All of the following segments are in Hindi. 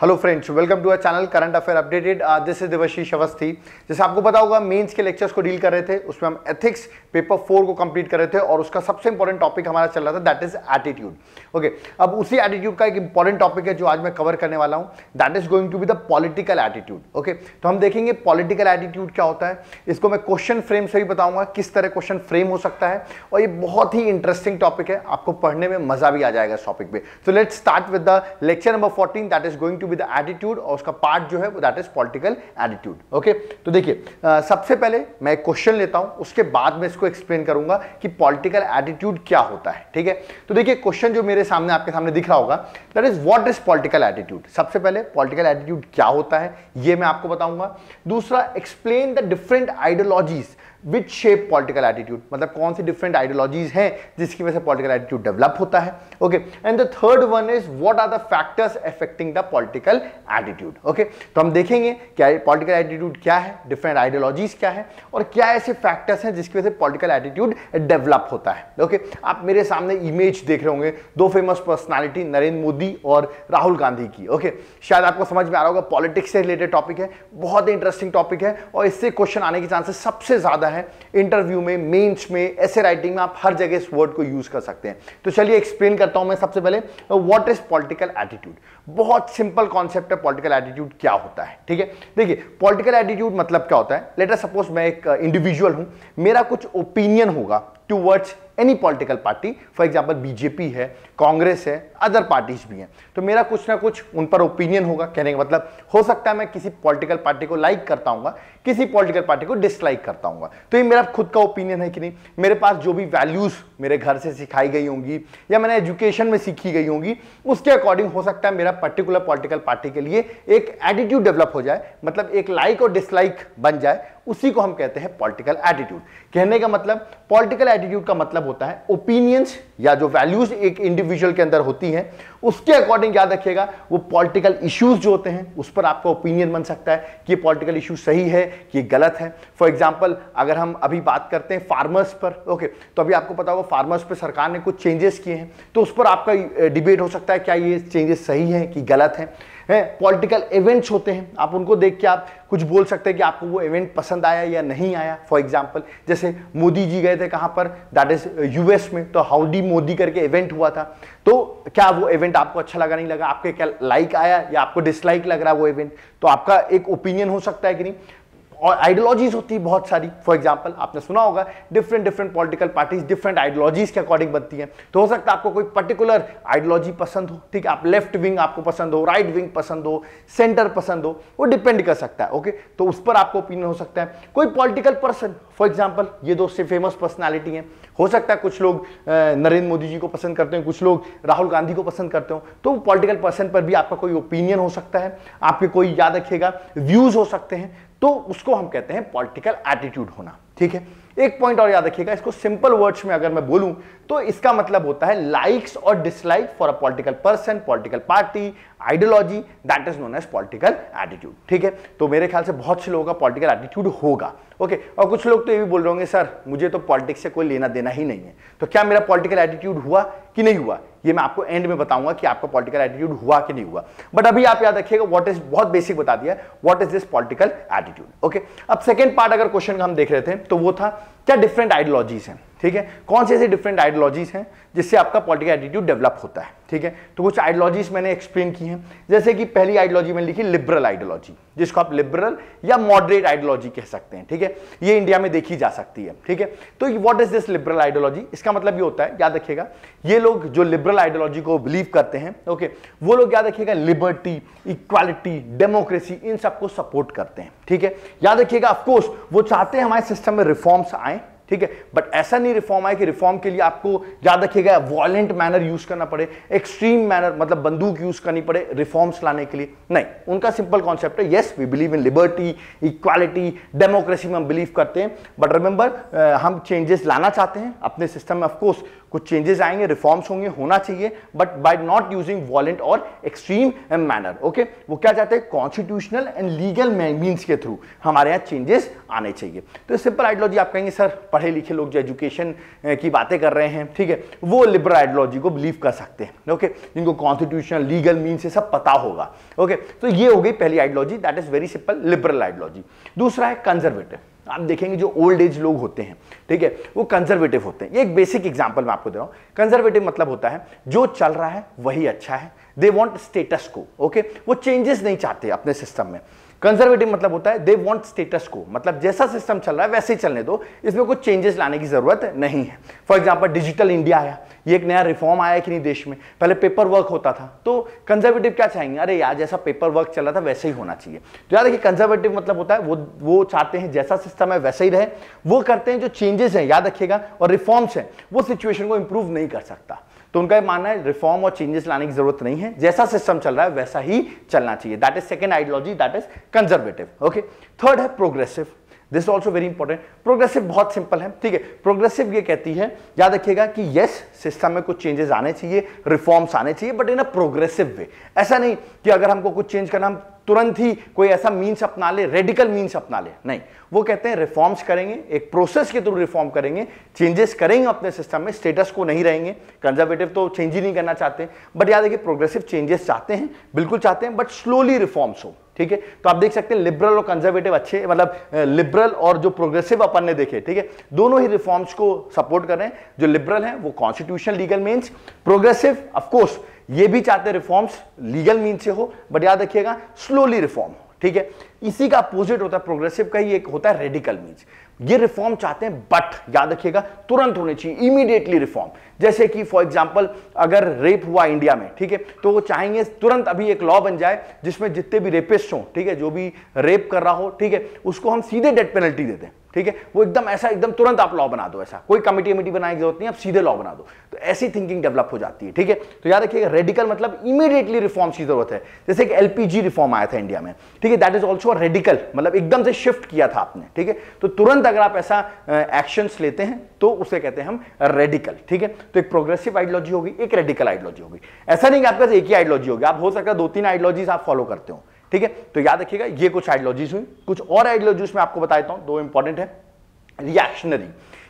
Hello friends welcome to our channel current affair updated this is Devashish Awasthi जैसे आपको पता होगा मेंस के लेक्चर्स को डील कर रहे थे, उसमें हम एथिक्स पेपर फोर को कंप्लीट कर रहे थे और उसका सबसे इंपॉर्टेंट टॉपिक हमारा चल रहा था दैट इज़ एटीट्यूड ओके अब उसी एटीट्यूड का एक इंपॉर्टेंट टॉपिक है जो आज मैं कवर करने वाला हूँ. That is going to be the political attitude okay तो हम देखेंगे पॉलिटिकल एटीट्यूड क्या होता है। इसको मैं क्वेश्चन फ्रेम से भी बताऊँगा, किस तरह क्वेश्चन फ्रेम हो सकता है। और ये बहुत ही इंटरेस्टिंग टॉपिक है। आपको पढ़ने में मज़ा भी आ जाएगा इस टॉपिक पे तो let's start with the lecture number 14 that is going to be the attitude और उसका पार्ट जो है वो that is political attitude okay तो देखिए सबसे पहले मैं एक क्वेश्चन लेता हूँ, उसके बाद में इसको एक्सप्लेन करूँगा कि पॉलिटिकल एटीट्यूड क्या होता है, ठीक है? तो देखिए क्वेश्चन जो मेरे सामने, आपके सामने दिख रहा होगा that is what is political attitude सबसे पहले पॉलिटिकल एटीट्यूड क्या होता है, ये मैं आपको बताऊँगा। दूसरा explain the different ideologies which shape political attitude मतलब कौन सी डिफरेंट आइडियोलॉजीज हैं जिसकी वजह से पॉलिटिकल एटीट्यूड डेवलप होता है okay and the third one is what are the factors affecting the political attitude okay तो हम देखेंगे क्या पॉलिटिकल एटीट्यूड क्या है डिफरेंट आइडियोलॉजीज क्या है, और क्या ऐसे फैक्टर्स हैं जिसकी वजह से पॉलिटिकल एटीट्यूड डेवलप होता है ओके okay? आप मेरे सामने इमेज देख रहे होंगे दो फ़ेमस पर्सनैलिटी नरेंद्र मोदी और राहुल गांधी की ओके okay? शायद आपको समझ में आ रहा होगा पॉलिटिक्स से रिलेटेड टॉपिक है, बहुत ही इंटरेस्टिंग टॉपिक है, और इससे क्वेश्चन आने के चांसेस सबसे ज़्यादा है इंटरव्यू में मेंस में ऐसे राइटिंग में आप हर जगह इस वर्ड को यूज़ कर सकते हैं। तो चलिए एक्सप्लेन करता हूँ मैं सबसे पहले व्हाट इज़ पॉलिटिकल एटीट्यूड बहुत सिंपल कॉन्सेप्ट है पॉलिटिकल एटीट्यूड क्या होता है, ठीक है? देखिए पॉलिटिकल एटीट्यूड मतलब क्या होता है? लेटर सपोज़ मैं एक इंडिविजुअल हूँ, मेरा कुछ ओपिनियन होगा towards any political party for example BJP है कांग्रेस है अदर पार्टीज़ भी हैं. तो मेरा कुछ ना कुछ उन पर ओपिनियन होगा, कहने का मतलब हो सकता है मैं किसी पॉलिटिकल पार्टी को लाइक करता हूँ किसी पॉलिटिकल पार्टी को डिसलाइक करता हूँ तो ये मेरा खुद का ओपिनियन है कि नहीं? मेरे पास जो भी वैल्यूज़ मेरे घर से सिखाई गई होंगी, या मैंने एजुकेशन में सीखी गई होंगी, उसके अकॉर्डिंग हो सकता है मेरा पर्टिकुलर पॉलिटिकल पार्टी के लिए एक एटीट्यूड डेवलप हो जाए मतलब एक लाइक और डिसलाइक बन जाए उसी को हम कहते हैं पॉलिटिकल एटीट्यूड कहने का मतलब पॉलिटिकल एटीट्यूड का मतलब होता है ओपिनियंस या जो वैल्यूज़ एक इंडिविजुअल के अंदर होती हैं, उसके अकॉर्डिंग याद रखिएगा, वो पॉलिटिकल इश्यूज़ जो होते हैं, उस पर आपका ओपिनियन बन सकता है कि पॉलिटिकल इशू सही है, कि गलत है. फॉर एग्ज़ाम्पल अगर हम अभी बात करते हैं फार्मर्स पर ओके तो अभी आपको पता होगा फार्मर्स पर सरकार ने कुछ चेंजेस किए हैं तो उस पर आपका डिबेट हो सकता है, क्या ये चेंजेस सही है कि गलत हैं? पॉलिटिकल इवेंट्स होते हैं। आप उनको देख के आप कुछ बोल सकते हैं कि आपको वो इवेंट पसंद आया या नहीं आया। फॉर एग्ज़ाम्पल जैसे मोदी जी गए थे कहाँ पर? दैट इज़ यूएस में। तो हाउडी मोदी करके इवेंट हुआ था? तो क्या वो इवेंट आपको अच्छा लगा, नहीं लगा? आपके क्या लाइक आया या आपको डिसलाइक लग रहा है वो इवेंट तो आपका एक ओपिनियन हो सकता है कि नहीं? और आइडियोलॉजीज होती है बहुत सारी। फॉर एग्ज़ाम्पल आपने सुना होगा different different political parties different ideologies के अकॉर्डिंग बनती हैं। तो हो सकता है आपको कोई पर्टिकुलर आइडियोलॉजी पसंद हो। ठीक है, आप लेफ़्ट विंग आपको पसंद हो राइट विंग पसंद हो सेंटर पसंद हो, वो डिपेंड कर सकता है ओके तो उस पर आपको ओपिनियन हो सकता है। कोई पॉलिटिकल पर्सन फॉर एग्ज़ाम्पल ये दो से फ़ेमस पर्सनैलिटी हैं। हो सकता है कुछ लोग नरेंद्र मोदी जी को पसंद करते हैं, कुछ लोग राहुल गांधी को पसंद करते हो। तो पॉलिटिकल पर्सन पर भी आपका कोई ओपिनियन हो सकता है। आपके कोई याद रखिएगा व्यूज़ हो सकते हैं। तो उसको हम कहते हैं पॉलिटिकल एटीट्यूड होना, ठीक है? एक पॉइंट और याद रखिएगा, इसको सिंपल वर्ड्स में अगर मैं बोलूँ तो इसका मतलब होता है लाइक्स और dislike for a political person political party ideology that is known as political attitude ठीक है? तो मेरे ख्याल से बहुत से लोगों का पॉलिटिकल एटीट्यूड होगा, ओके? और कुछ लोग तो ये भी बोल रहे होंगे, सर, मुझे तो पॉलिटिक्स से कोई लेना देना ही नहीं है। तो क्या मेरा पॉलिटिकल एटीट्यूड हुआ कि नहीं हुआ? ये मैं आपको एंड में बताऊँगा कि आपका पॉलिटिकल एटीट्यूड हुआ कि नहीं हुआ। बट अभी आप याद रखिएगा व्हाट इज़ बहुत बेसिक बता दिया what is this political attitude okay अब सेकेंड पार्ट अगर क्वेश्चन का हम देख रहे थे तो वो था, क्या डिफरेंट आइडियोलॉजीज हैं? ठीक है? कौन से ऐसे डिफरेंट आइडियोलॉजीज हैं जिससे आपका पॉलिटिकल एटीट्यूड डेवलप होता है? ठीक है? तो कुछ आइडियोलॉजीज मैंने एक्सप्लेन की हैं। जैसे कि पहली आइडियोलॉजी मैंने लिखी लिबरल आइडियोलॉजी जिसको आप लिबरल या मॉडरेट आइडियोलॉजी कह सकते हैं। ठीक है? ये इंडिया में देखी जा सकती है। ठीक है? तो what is this liberal ideology इसका मतलब ये होता है, याद रखिएगा, ये लोग जो लिबरल आइडियोलॉजी को बिलीव करते हैं ओके वो लोग याद रखिएगा लिबर्टी इक्वालिटी डेमोक्रेसी इन सबको सपोर्ट करते हैं। ठीक है? याद रखिएगा ऑफकोर्स वो चाहते हैं हमारे सिस्टम में रिफॉर्म्स आए ठीक है? बट ऐसा नहीं रिफॉर्म आए कि रिफॉर्म के लिए आपको याद रखिएगा वॉयलेंट मैनर यूज़ करना पड़े एक्सट्रीम मैनर मतलब बंदूक यूज़ करनी पड़े रिफॉर्म्स लाने के लिए। नहीं, उनका सिंपल कॉन्सेप्ट है yes we believe in liberty equality democracy में हम बिलीव करते हैं। बट रिमेंबर हम चेंजेस लाना चाहते हैं, अपने सिस्टम में ऑफकोर्स कुछ चेंजेस आएँगे रिफॉर्म्स होंगे, होना चाहिए but by not using violent और एक्सट्रीम मैनर ओके वो क्या चाहते हैं? कॉन्स्टिट्यूशनल एंड लीगल मीन्स के थ्रू हमारे यहाँ चेंजेस आने चाहिए। तो सिंपल आइडियोलॉजी आप कहेंगे, सर पढ़े लिखे लोग जो एजुकेशन की बातें कर रहे हैं, ठीक है? वो लिबरल आइडियोलॉजी को बिलीव कर सकते हैं ओके जिनको कॉन्स्टिट्यूशनल लीगल मीन से सब पता होगा ओके तो ये हो गई पहली ideology that is very simple liberal ideology दूसरा है कंजर्वेटिव आप देखेंगे जो ओल्ड एज लोग होते हैं, ठीक है? वो कंजर्वेटिव होते हैं। ये एक बेसिक एग्जांपल मैं आपको दे रहा हूँ। कंजर्वेटिव मतलब होता है, जो चल रहा है, वही अच्छा है। They want status quo okay वो चेंजेस नहीं चाहते अपने सिस्टम में। कंजर्वेटिव मतलब होता है दे वांट स्टेटस को मतलब जैसा सिस्टम चल रहा है, वैसे ही चलने दो। इसमें कुछ चेंजेस लाने की ज़रूरत नहीं है। फॉर एग्ज़ाम्पल डिजिटल इंडिया आया। ये एक नया रिफॉर्म आया कि नहीं देश में? पहले पेपर वर्क होता था। तो कंजर्वेटिव क्या चाहेंगे? अरे यार, जैसा पेपर वर्क चल रहा था, वैसे ही होना चाहिए। तो याद देखिए कंजर्वेटिव मतलब होता है, वो वो चाहते हैं जैसा सिस्टम है, वैसे ही रहे। वो करते हैं जो चेंजेस हैं, याद रखिएगा, और रिफॉर्म्स हैं, वो सिचुएशन को इंप्रूव नहीं कर सकता। तो उनका मानना है रिफॉर्म और चेंजेस लाने की ज़रूरत नहीं है। जैसा सिस्टम चल रहा है, वैसा ही चलना चाहिए। That is second ideology that is conservative okay third है progressive this also very important progressive बहुत सिंपल है, ठीक है? प्रोग्रेसिव ये कहती है, याद रखिएगा कि यस सिस्टम में कुछ चेंजेस आने चाहिए रिफॉर्म्स आने चाहिए बट इन अ प्रोग्रेसिव वे ऐसा नहीं कि अगर हमको कुछ चेंज करना, हम तुरंत ही कोई ऐसा मीन्स अपना ले रेडिकल मीन्स अपना ले. नहीं. वो कहते हैं रिफॉर्म्स करेंगे, एक प्रोसेस के थ्रू रिफॉर्म करेंगे चेंजेस करेंगे अपने सिस्टम में स्टेटस को नहीं रहेंगे. कंजर्वेटिव तो चेंज ही नहीं करना चाहते बट याद है कि प्रोग्रेसिव चेंजेस चाहते हैं, बिल्कुल चाहते हैं बट स्लोली रिफॉर्म्स हो. ठीक है? तो आप देख सकते हैं लिबरल और कंजर्वेटिव अच्छे मतलब लिबरल और जो प्रोग्रेसिव अपन ने देखे, ठीक है? दोनों ही रिफॉर्म्स को सपोर्ट कर रहे हैं। जो लिबरल है, वो constitution legal means progressive of course ये भी चाहते रिफॉर्म्स लीगल मीन से हो बट याद रखिएगा स्लोली रिफॉर्म ठीक है? इसी का अपोजिट होता है प्रोग्रेसिव का ही एक होता है रेडिकल मीन्स ये रिफॉर्म चाहते हैं बट याद रखिएगा, तुरंत होने चाहिए इमीडिएटली रिफॉर्म जैसे कि फॉर एग्जांपल अगर रेप हुआ इंडिया में, ठीक है तो वो चाहेंगे तुरंत अभी एक लॉ बन जाए, जिसमें जितने भी रेपिस्ट हो, ठीक है, जो भी रेप कर रहा हो, ठीक है, उसको हम सीधे डेथ पेनल्टी देते हैं ठीक है, वो एकदम ऐसा, एकदम तुरंत आप लॉ बना दो ऐसा। कोई कमिटी कमिटी बनाने की ज़रूरत नहीं आप सीधे लॉ बना दो। तो ऐसी थिंकिंग डेवलप हो जाती है, ठीक है। तो याद रखिएगा रेडिकल मतलब इमीडिएटली रिफॉर्म्स की ज़रूरत है। जैसे कि एलपीजी रिफॉर्म आया था इंडिया में, ठीक है दैट इज़ ऑल्सो रेडिकल मतलब एकदम से शिफ्ट किया था आपने, ठीक है। तो तुरंत अगर आप ऐसा एक्शन लेते हैं तो उसे कहते हैं हम रेडिकल ठीक है? तो एक प्रोग्रेसिव आइडियोलॉजी होगी, एक रेडिकल आइडियोलॉजी होगी। ऐसा नहीं कि आपके एक ही आइडियोलॉजी होगी, आप हो सकता है दो तीन आइडियोलॉजीज आप फॉलो करते हो, ठीक है? तो याद रखिएगा, ये कुछ आइडियोलॉजीज हुई, कुछ और आइडियोलॉजीज में आपको बताता हूँ, दो इंपॉर्टेंट है रिएक्शनरी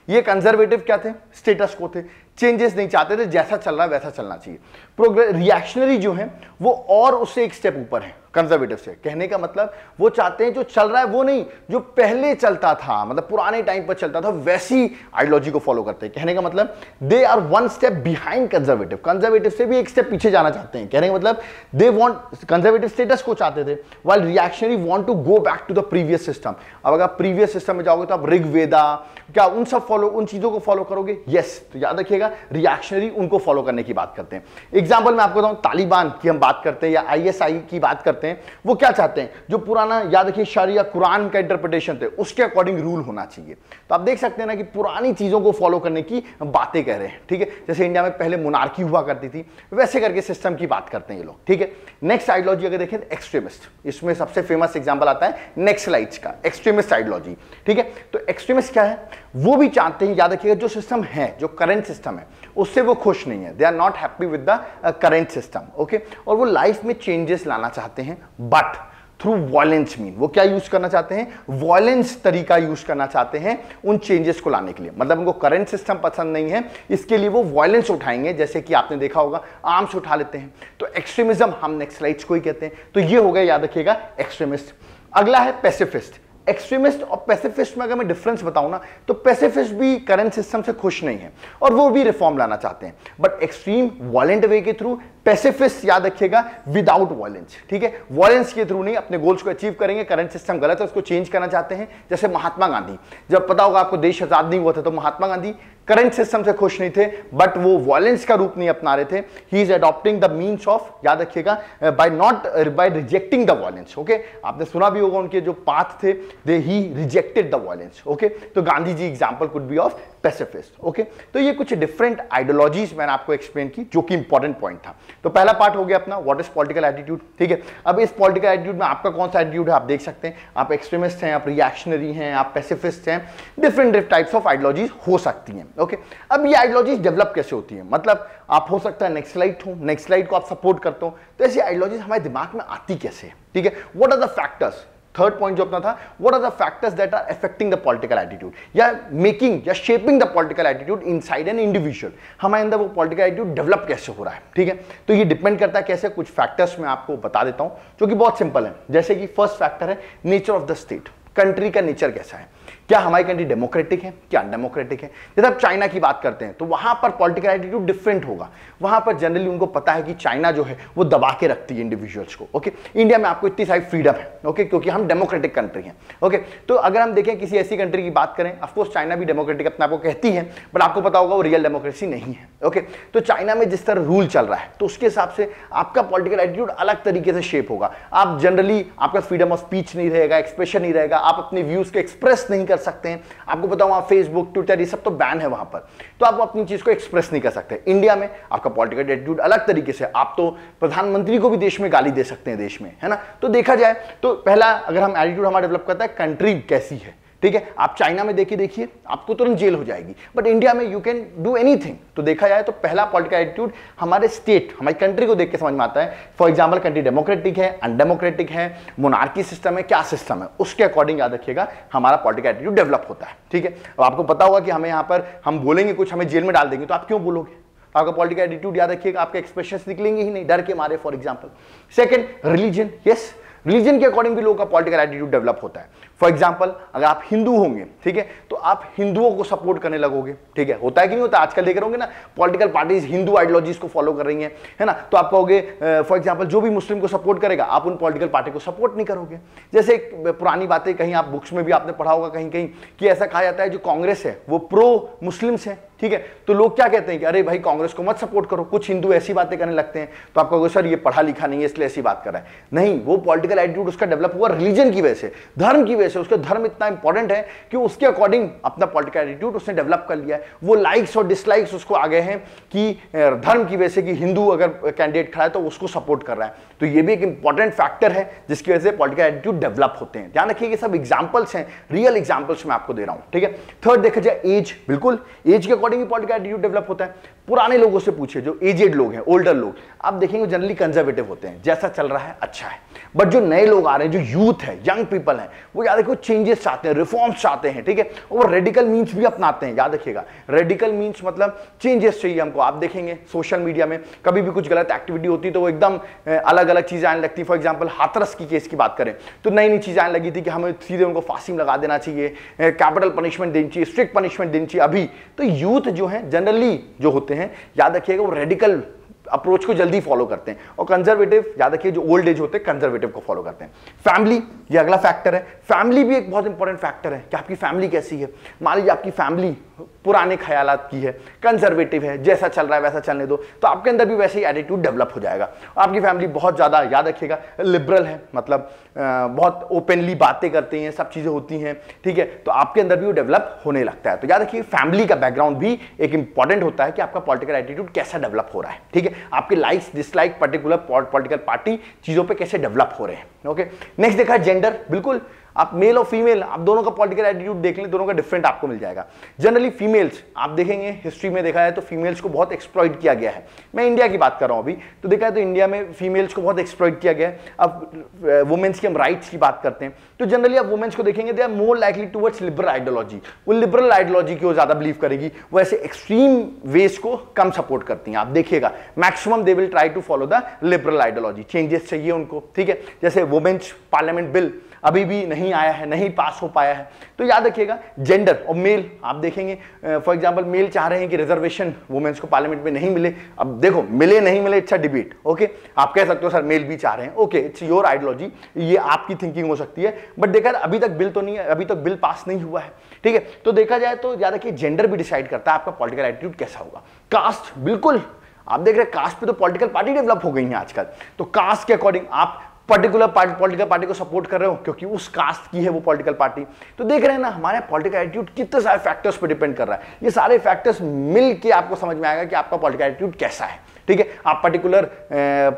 ये कंजर्वेटिव क्या थे? स्टेटस को थे। चेंजेस नहीं चाहते थे, जैसा चल रहा है, वैसा चलना चाहिए। रिएक्शनरी जो है, वो और उससे एक स्टेप ऊपर है कंजर्वेटिव से। कहने का मतलब वो चाहते हैं जो चल रहा है, वो नहीं, जो पहले चलता था मतलब पुराने टाइम पर चलता था, वैसी आइडियोलॉजी को फॉलो करते हैं। कहने का मतलब they are one step behind conservative conservative से भी एक स्टेप पीछे जाना चाहते हैं। कहने का मतलब they want conservative status quo चाहते थे while reactionary want to go back to the previous system अब अगर प्रीवियस सिस्टम में जाओगे तो आप ऋग्वेदा, क्या उन सब फॉलो उन चीज़ों को फॉलो करोगे? Yes yes. तो याद रखिएगा रिएक्शनरी उनको फॉलो करने की बात करते हैं। एग्ज़ाम्पल मैं आपको बताऊँ, तालिबान की हम बात करते हैं या आईएसआई की बात करते हैं, वो क्या चाहते हैं? जो पुराना, याद रखिए, शरिया कुरान का इंटरप्रिटेशन थे, उसके अकॉर्डिंग रूल होना चाहिए। तो आप देख सकते हैं ना कि पुरानी चीज़ों को फॉलो करने की बातें कह रहे हैं, ठीक है? जैसे इंडिया में पहले मुनारकी हुआ करती थी, वैसे करके सिस्टम की बात करते हैं ये लोग, ठीक है? नेक्स्ट आइडियोलॉजी अगर देखें एक्सट्रीमिस्ट इसमें सबसे फ़ेमस एग्ज़ाम्पल आता है नेक्स्ट लाइट का एक्सट्रीमिस्ट आइडियोलॉजी ठीक है? तो एक्सट्रीमिस्ट क्या है? वो भी चाहते हैं, याद रखिएगा, जो सिस्टम है, जो करंट सिस्टम है उससे वो खुश नहीं है। They are not happy with the current system okay और वो लाइफ में चेंजेस लाना चाहते हैं बट थ्रू वॉयलेंस मीन वो क्या यूज़ करना चाहते हैं? वॉयलेंस तरीका यूज़ करना चाहते हैं उन चेंजेस को लाने के लिए। मतलब उनको करंट सिस्टम पसंद नहीं है, इसके लिए वो वॉयलेंस उठाएँगे, जैसे कि आपने देखा होगा आर्म्स उठा लेते हैं। तो एक्सट्रीमिज्म हम नेक्स्ट को ही कहते हैं। तो ये हो गया, याद रखिएगा एक्सट्रीमिस्ट अगला है पेसिफिस्ट एक्सट्रीमिस्ट और पैसिफिस्ट में अगर मैं डिफरेंस बताऊँ ना तो पैसिफिस्ट भी करंट सिस्टम से खुश नहीं है और वो भी रिफॉर्म लाना चाहते हैं। बट एक्सट्रीम वॉलेंट वे के थ्रू पैसिफिस्ट याद रखिएगा विदाउट वॉयलेंस ठीक है? वॉयलेंस के थ्रू नहीं, अपने गोल्स को अचीव करेंगे करंट सिस्टम गलत है, उसको चेंज करना चाहते हैं, जैसे महात्मा गांधी। जब पता होगा आपको देश आज़ाद नहीं हुआ था तो महात्मा गांधी करंट सिस्टम से खुश नहीं थे बट वो वॉयलेंस का रूप नहीं अपना रहे थे। He is adopting the means of याद रखिएगा by not by rejecting the violence okay आपने सुना भी होगा उनके जो पाथ थे they he rejected the violence okay तो Gandhi ji example could be of pacifist okay तो ये कुछ डिफरेंट आइडियोलॉजीज मैंने आपको एक्सप्लेन की, जो कि इंपॉर्टेंट पॉइंट था। तो पहला पार्ट हो गया अपना व्हाट इज़ पॉलिटिकल एटीट्यूड ठीक है, अब इस पॉलिटिकल एटीट्यूड में आपका कौन सा एटीट्यूड है, आप देख सकते हैं। आप एक्सट्रीमिस्ट हैं, आप रिएक्शनरी हैं, आप पेसिफिस्ट हैं डिफरेंट टाइप्स ऑफ़ आइडियोलॉजीज हो सकती हैं ओके अब ये आइडियोलॉजीज डेवलप कैसे होती है? मतलब आप हो सकता है नेक्स्ट स्लाइड हो नेक्स्ट स्लाइड को आप सपोर्ट करते हो तो ऐसी आइडियोलॉजीज हमारे दिमाग में आती कैसे ठीक है what are the factors third point जो अपना था what are the factors that are affecting the political attitude या मेकिंग या shaping the political attitude inside an individual हमारे अंदर वो पॉलिटिकल एटीट्यूड डेवलप कैसे हो रहा है? ठीक है? तो ये डिपेंड करता है कैसे कुछ फैक्टर्स मैं आपको बता देता हूँ, जो कि बहुत सिंपल है। जैसे कि फ़र्स्ट फैक्टर है nature of the state country का नेचर कैसा है? क्या हमारी कंट्री डेमोक्रेटिक है? क्या अनडेमोक्रेटिक है? जैसे आप चाइना की बात करते हैं तो वहाँ पर पॉलिटिकल एटीट्यूड डिफरेंट होगा। वहाँ पर जनरली उनको पता है कि चाइना जो है, वो दबा के रखती है इंडिविजुअल्स को ओके इंडिया में आपको इतनी सारी फ्रीडम है ओके क्योंकि हम डेमोक्रेटिक कंट्री हैं ओके तो अगर हम देखें किसी ऐसी कंट्री की बात करें ऑफकोर्स चाइना भी डेमोक्रेटिक अपने आपको कहती है बट आपको पता होगा वो रियल डेमोक्रेसी नहीं है ओके तो चाइना में जिस तरह रूल चल रहा है तो उसके हिसाब से आपका पॉलिटिकल एटीट्यूड अलग तरीके से शेप होगा। आप जनरली आपका फ्रीडम ऑफ़ स्पीच नहीं रहेगा एक्सप्रेशन नहीं रहेगा आप अपने व्यूज़ को एक्सप्रेस नहीं कर सकते हैं। आपको बताऊँ आप फेसबुक ट्विटर ये सब तो बैन है वहाँ पर। तो आप अपनी चीज़ को एक्सप्रेस नहीं कर सकते। इंडिया में आपका पॉलिटिकल एटीट्यूड अलग तरीके से, आप तो प्रधानमंत्री को भी देश में गाली दे सकते हैं, देश में, है ना? तो देखा जाए तो पहला अगर हम एटीट्यूड हमारा डेवलप करता है कंट्री कैसी है? ठीक है? आप चाइना में देखिए देखिए, आपको तुरंत जेल हो जाएगी। बट इंडिया में यू कैन डू एनीथिंग तो देखा जाए तो पहला पॉलिटिकल एटीट्यूड हमारे स्टेट हमारी कंट्री को देख के समझ में आता है। फॉर एग्ज़ाम्पल कंट्री डेमोक्रेटिक है अनडेमोक्रेटिक है मोनार्की सिस्टम है, क्या सिस्टम है? उसके अकॉर्डिंग याद रखिएगा, हमारा पॉलिटिकल एटीट्यूड डेवलप होता है। ठीक है? अब आपको पता होगा कि हमें यहाँ पर हम बोलेंगे कुछ, हमें जेल में डाल देंगे तो आप क्यों बोलोगे? आपका पॉलिटिकल एटीट्यूड याद रखिएगा, आपके एक्सप्रेशन निकलेंगे ही नहीं, डर के मारे for example second religion yes religion के अकॉर्डिंग भी लोगों का पॉलिटिकल एटीट्यूड डेवलप होता है। फॉर एग्ज़ाम्पल अगर आप हिंदू होंगे, ठीक है तो आप हिंदुओं को सपोर्ट करने लगोगे, ठीक है, होता है कि नहीं होता? आजकल देख रहे होंगे ना पॉलिटिकल पार्टीज़ हिंदू आइडियोलॉजीज को फॉलो कर रही हैं, है ना? तो आप कहोगे फॉर एग्ज़ाम्पल जो भी मुस्लिम को सपोर्ट करेगा, आप उन पॉलिटिकल पार्टी को सपोर्ट नहीं करोगे। जैसे एक पुरानी बातें कहीं आप बुक्स में भी आपने पढ़ा होगा कहीं कहीं कि ऐसा कहा जाता है जो कांग्रेस है, वो प्रो मुस्लिम्स है। ठीक है? तो लोग क्या कहते हैं कि, अरे भाई, कांग्रेस को मत सपोर्ट करो, कुछ हिंदू ऐसी बातें करने लगते हैं। तो आप कहोगे, सर, ये पढ़ा लिखा नहीं है, इसलिए ऐसी बात कर रहा है। नहीं, वो पॉलिटिकल एटीट्यूड उसका डेवलप हुआ रिलीजन की वजह से, धर्म की वजह से। उसका धर्म इतना इंपॉर्टेंट है कि उसके अकॉर्डिंग अपना पॉलिटिकल एटीट्यूड उसने डेवलप कर लिया है। वो लाइक्स और डिसलाइक्स उसको आ गए हैं कि धर्म की वजह से कि हिंदू अगर कैंडिडेट खड़ा है तो उसको सपोर्ट कर रहा है। तो ये भी एक इंपॉर्टेंट फैक्टर है जिसकी वजह से पॉलिटिकल एटीट्यूड डेवलप होते हैं। ध्यान रखिए सब एग्जाम्पल्स हैं। रियल एग्जाम्पल्स मैं आपको दे रहा हूँ, ठीक है? थर्ड देखा जाए एज बिल्कुल एज के अकॉर्डिंग पॉलिटिकल एटीट्यूड डेवलप होता है। पुराने लोगों से पूछिए, जो एजेड लोग हैं, ओल्डर लोग। आप देखेंगे जनरली कंजर्वेटिव होते हैं। जैसा चल रहा है अच्छा है। बट जो नए लोग आ रहे हैं, जो यूथ है यंग पीपल है, वो याद रखिए चेंजेस चाहते हैं रिफॉर्म्स चाहते हैं, ठीक है? और रेडिकल मीन्स भी अपनाते हैं, याद रखिएगा। रेडिकल मीन्स मतलब चेंजेस चाहिए हमको। आप देखेंगे सोशल मीडिया में, कभी भी कुछ गलत एक्टिविटी होती तो वो एकदम अलग अलग चीज़ें आने लगती। फॉर एग्ज़ाम्पल हाथरस की केस की बात करें तो नई नई चीज़ें आने लगी थी कि हमें सीधे उनको फांसी में लगा देना चाहिए कैपिटल पनिशमेंट देनी चाहिए स्ट्रिक्ट पनिशमेंट देनी चाहिए अभी। तो यूथ जो है जनरली जो होते हैं याद रखिएगा वो रेडिकल अप्रोच को जल्दी फॉलो करते हैं। और कंजर्वेटिव याद रखिए जो ओल्ड एज होते हैं कंजर्वेटिव को फॉलो करते हैं। फैमिली ये अगला फैक्टर है। फैमिली भी एक बहुत इंपॉर्टेंट फैक्टर है कि आपकी फैमिली कैसी है। मान लीजिए आपकी फैमिली पुराने ख्याल की है कंजर्वेटिव है, जैसा चल रहा है वैसा चलने दो तो आपके अंदर भी वैसे ही एटीट्यूड डेवलप हो जाएगा। आपकी फैमिली बहुत ज़्यादा, याद रखिएगा लिबरल है मतलब बहुत ओपनली बातें करते हैं, सब चीज़ें होती हैं, ठीक है? तो आपके अंदर भी वो डेवलप होने लगता है। तो याद रखिए फैमिली का बैकग्राउंड भी एक इंपॉर्टेंट होता है कि आपका पॉलिटिकल एटीट्यूड कैसा डेवलप हो रहा है, ठीक है? आपके likes dislike particular political party चीज़ों पर कैसे डेवलप हो रहे हैं ओके नेक्स्ट देखा जेंडर बिल्कुल आप मेल और फीमेल आप दोनों का पॉलिटिकल एटीट्यूड देख लें, दोनों का डिफरेंट आपको मिल जाएगा। जनरली फीमेल्स आप देखेंगे हिस्ट्री में देखा है तो फीमेल्स को बहुत एक्सप्लॉइट किया गया है। मैं इंडिया की बात कर रहा हूँ अभी तो देखा है तो इंडिया में फीमेल्स को बहुत एक्सप्लॉइट किया गया है। अब वुमेन्स की हम राइट्स की बात करते हैं। तो जनरली आप वुमेन्स को देखेंगे they are more likely towards liberal ideology वो लिबरल आइडियोलॉजी की वो ज़्यादा बिलीव करेगी, वो ऐसे एक्सट्रीम वेज को कम सपोर्ट करती हैं। आप देखिएगा maximum they will try to follow the liberal ideology changes चाहिए उनको, ठीक है? जैसे वुमेन्स पार्लियामेंट बिल अभी भी नहीं आया है, नहीं पास हो पाया है। तो याद रखिएगा जेंडर और मेल आप देखेंगे फॉर एग्जांपल मेल चाह रहे हैं कि रिजर्वेशन वुमेन्स को पार्लियामेंट में नहीं मिले। अब देखो, मिले, नहीं मिले अच्छा डिबेट ओके आप कह सकते हो, सर मेल भी चाह रहे हैं। ओके इट्स योर आइडियोलॉजी ये आपकी थिंकिंग हो सकती है। बट देखा, अभी तक बिल तो नहीं है अभी तक बिल पास नहीं हुआ है, ठीक है? तो देखा जाए तो याद रखिए जेंडर भी डिसाइड करता है आपका पॉलिटिकल एटीट्यूड कैसा होगा। कास्ट बिल्कुल, आप देख रहे हैं कास्ट पे तो पॉलिटिकल पार्टी डेवलप हो गई है आजकल। तो कास्ट के अकॉर्डिंग आप पर्टिकुलर पार्टी पॉलिटिकल पार्टी को सपोर्ट कर रहे हो, क्योंकि उस कास्ट की है वो पॉलिटिकल पार्टी तो देख रहे हैं ना, हमारे पॉलिटिकल एटीट्यूड कितने सारे फैक्टर्स पर डिपेंड कर रहा है। ये सारे फैक्टर्स मिल के आपको समझ में आएगा कि आपका पॉलिटिकल एटीट्यूड कैसा है। ठीक है? आप पर्टिकुलर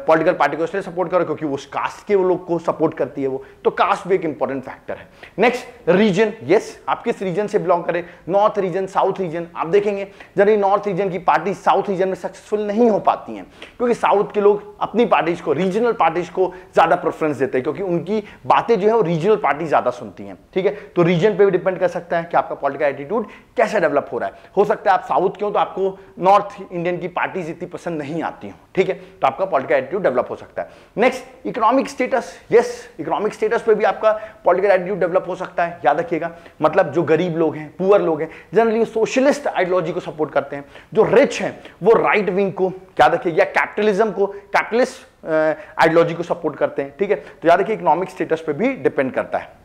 पॉलिटिकल पार्टी को इसलिए सपोर्ट करो क्योंकि उस कास्ट के लोग को सपोर्ट करती है वो। तो कास्ट भी एक इंपॉर्टेंट फैक्टर है। नेक्स्ट रीजन यस आप किस रीजन से बिलोंग करें? नॉर्थ रीजन साउथ रीजन आप देखेंगे। जनरली नॉर्थ रीजन की पार्टी साउथ रीजन में सक्सेसफुल नहीं हो पाती हैं। क्योंकि साउथ के लोग अपनी पार्टीज़ को रीजनल पार्टीज़ को ज़्यादा प्रेफरेंस देते हैं, क्योंकि उनकी बातें जो है वो रीजनल पार्टी ज़्यादा सुनती हैं। ठीक है? तो रीजन पे भी डिपेंड कर सकता है कि आपका पॉलिटिकल एटीट्यूड कैसे डेवलप हो रहा है। हो सकता है आप साउथ के हो तो आपको नॉर्थ इंडियन की पार्टीज़ इतनी पसंद नहीं आती हो, ठीक है? तो आपका पॉलिटिकल एटीट्यूड डेवलप हो सकता है। Next economic status yes economic status पे भी आपका पॉलिटिकल एटीट्यूड डेवलप हो सकता है, याद रखिएगा। मतलब जो गरीब लोग हैं पुअर लोग हैं जनरली सोशलिस्ट आइडियोलॉजी को सपोर्ट करते हैं। जो रिच हैं, वो राइट विंग को, याद रखिए, या कैपिटलिज्म को कैपिटलिस्ट आइडियोलॉजी को सपोर्ट करते हैं, ठीक है? तो याद रखिए इकोनॉमिक स्टेटस पे भी डिपेंड करता है।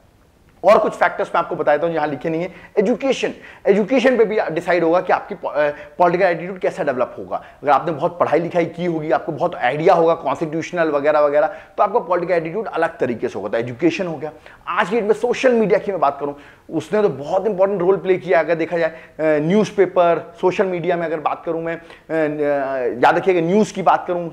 और कुछ फैक्टर्स मैं आपको बताता हूँ यहाँ लिखे नहीं है। एजुकेशन एजुकेशन पे भी डिसाइड होगा कि आपकी पॉलिटिकल एटीट्यूड कैसा डेवलप होगा। अगर आपने बहुत पढ़ाई लिखाई की होगी, आपको बहुत आइडिया होगा कॉन्स्टिट्यूशनल वगैरह वगैरह तो आपका पॉलिटिकल एटीट्यूड अलग तरीके से होगा। एजुकेशन हो गया। आज की डेट में सोशल मीडिया की मैं बात करूँ उसने तो बहुत इंपॉर्टेंट रोल प्ले किया, अगर देखा जाए न्यूज़पेपर सोशल मीडिया में अगर बात करूँ मैं याद रखिएगा न्यूज़ की बात करूँ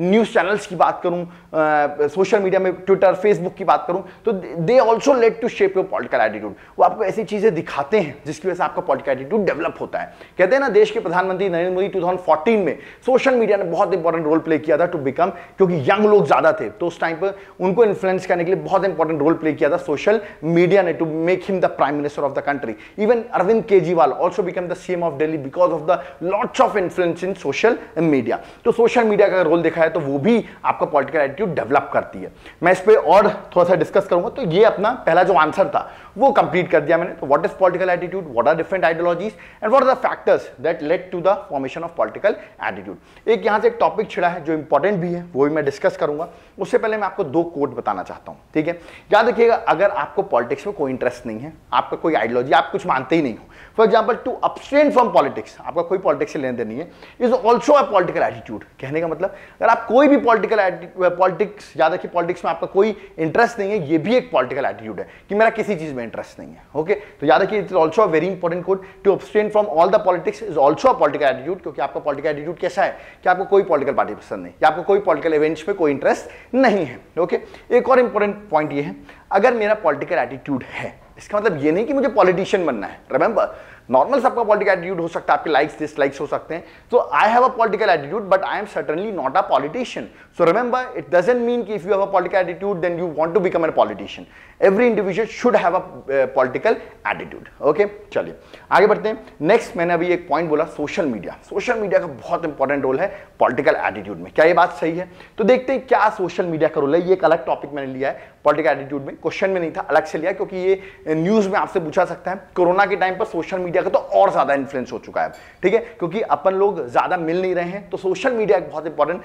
न्यूज़ चैनल्स की बात करूँ सोशल मीडिया में ट्विटर फेसबुक की बात करूँ तो they also let to shape your political attitude वो आपको ऐसी चीज़ें दिखाते हैं जिसकी वजह से आपका पॉलिटिकल एटीट्यूड डेवलप होता है। कहते हैं ना, देश के प्रधानमंत्री नरेंद्र मोदी 2014 में सोशल मीडिया ने बहुत इंपॉर्टेंट रोल प्ले किया था टू बिकम क्योंकि यंग लोग ज़्यादा थे तो उस टाइम पर उनको इन्फ्लुएंस करने के लिए बहुत इंपॉर्टेंट रोल प्ले किया था सोशल मीडिया ने to make him the prime minister of the country even Arvind Kejriwal also become the CM of Delhi because of the lots of influence in social media तो सोशल मीडिया का रोल देखा है तो वो भी आपका पॉलिटिकल एटीट्यूड डेवलप करती है। मैं इस पर और थोड़ा सा डिस्कस करूँगा। तो ये अपना पहला जो आंसर था वो कंप्लीट कर दिया मैंने। तो what is political attitude what are different ideologies and what are the factors that led to the formation of political attitude एक यहाँ से एक टॉपिक छिड़ा है, जो इंपॉर्टेंट भी है, वो भी मैं डिस्कस करूँगा। उससे पहले मैं आपको दो कोट बताना चाहता हूँ, ठीक है? याद रखिएगा, अगर आपको पॉलिटिक्स में कोई इंटरेस्ट नहीं है, आपका कोई आइडियोलॉजी आप कुछ मानते ही नहीं हो for example to abstain from politics आपका कोई पॉलिटिक्स से लेन देन नहीं है is also a political attitude कहने का मतलब अगर आप कोई भी पॉलिटिकल पॉलिटिक्स याद रखिए पॉलिटिक्स में आपका कोई इंटरेस्ट नहीं है, ये भी एक पॉलिटिकल एटीट्यूड है कि मेरा किसी चीज़ में इंटरेस्ट नहीं है ओके तो याद रखिए is also a very important code to abstain from all the politics is also a political attitude क्योंकि आपका पॉलिटिकल एटीट्यूड कैसा है कि आपको कोई पॉलिटिकल पार्टी पसंद नहीं, या आपको कोई पॉलिटिकल इवेंट्स में कोई इंटरेस्ट नहीं है ओके एक और इंपॉर्टेंट पॉइंट ये है, अगर मेरा पॉलिटिकल एटीट्यूड है इसका मतलब ये नहीं कि मुझे पॉलिटिशियन बनना है। रिमेंबर नॉर्मल सबका पॉलिटिकल एटीट्यूड हो सकता है, आपके लाइक्स डिसलाइक्स हो सकते हैं। तो I have a political attitude but I am certainly not a politician so remember it doesn't mean कि if you have a political attitude then you want to become a politician every individual should have a political attitude okay चलिए। आगे बढ़ते हैं। नेक्स्ट मैंने अभी एक पॉइंट बोला सोशल मीडिया सोशल मीडिया का बहुत इंपॉर्टेंट रोल है पॉलिटिकल एटीट्यूड में। क्या ये बात सही है? तो देखते हैं क्या सोशल मीडिया का रोल है। ये एक अलग टॉपिक मैंने लिया है पॉलिटिकल एटीट्यूड में। क्वेश्चन में नहीं था, अलग से लिया क्योंकि ये न्यूज़ में आपसे पूछा सकता है। कोरोना के टाइम पर सोशल मीडिया का तो और ज़्यादा इन्फ्लुएंस हो चुका है। ठीक है? क्योंकि अपन लोग ज़्यादा मिल नहीं रहे हैं तो सोशल मीडिया एक बहुत इंपॉर्टेंट